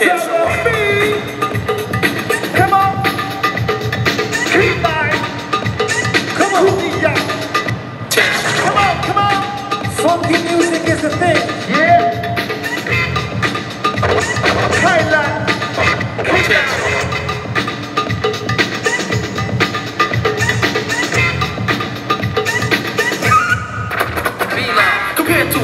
Dance Come on. Keep. Come on. Come on, come on. Funky music is the thing. Yeah.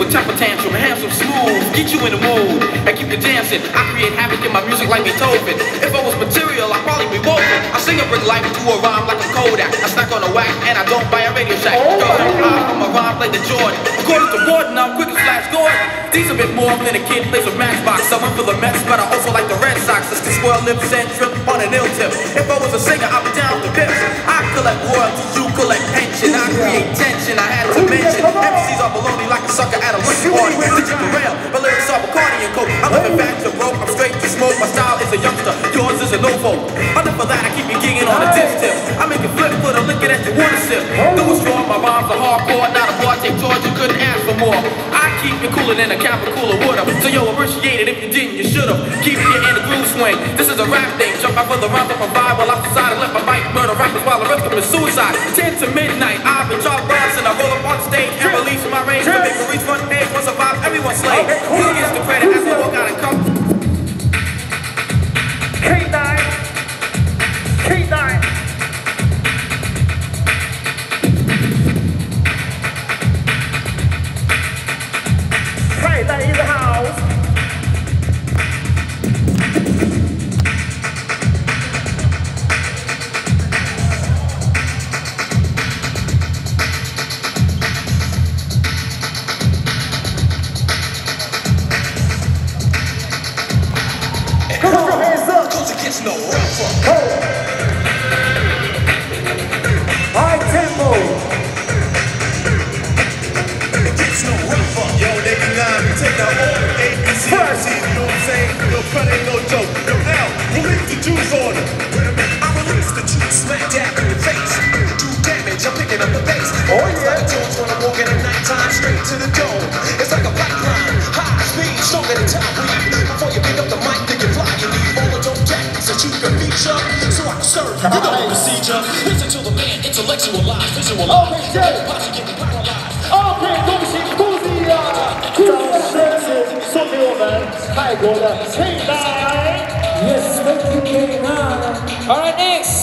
A temper tantrum, handsome, smooth, get you in the mood and keep you dancing. I create havoc in my music like Beethoven. If I was material, I'd probably be woven. I sing and bring life to a rhyme like a Kodak. I snack on a whack and I don't buy a Radio Shack. Girls don't high from my rhyme like the Jordan. According to Warden, I'm quick as Flash Gordon. These a bit more than a kid plays with Matchbox. I went for the Mets, but I also like the Red Sox. Let's get swirl lips and trip on an ill tip. If I was a singer, I'd be down with the pips. I collect royalties, you collect pension. I create tension, I had to mention. MCs are baloney like a sucker at a lunch party. Digital rail, but lyrics are Bacardi and Coke. I'm living back to broke, I'm straight to smoke. My style is a youngster, yours is a no vote. Under for that, I keep you gigging on a disc tip. I make it flip for the liquor that you wanna sip. Do a straw, my rhymes are hardcore, not a bar. Take charge, you couldn't ask for more. I keep you cooler than a Capri cooler would've. So yo, appreciate it if you didn't, you should've. Keep you in the groove swing. This is a rap thing. Jump out for the round up a vibe while I decide to let my mic murder rappers while the rest of them is suicide. 10 to midnight, I've my make a reach front page. Once survive, everyone's slave. Who gets the credit as I walk out and come? to the dome. It's like a pipeline, high speed, so many top lead. Before you pick up the mic, then you fly, you leave all the dope jackets that you can feature. So I can serve you the whole procedure. Listen to the man intellectualize, visualize. Okay, Jay. Positive, Nine. Yes, thank you, Knine. All right, next.